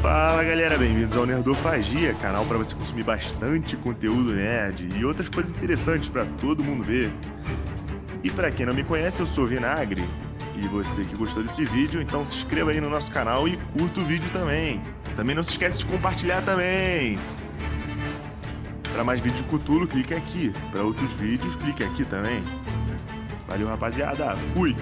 Fala galera, bem-vindos ao Nerdofagia, canal para você consumir bastante conteúdo nerd e outras coisas interessantes para todo mundo ver. E para quem não me conhece, eu sou Vinagre. E você que gostou desse vídeo, então se inscreva aí no nosso canal e curta o vídeo também. Também não se esqueça de compartilhar também. Para mais vídeos de Cutulo, clique aqui. Para outros vídeos, clique aqui também. Valeu, rapaziada. Fui!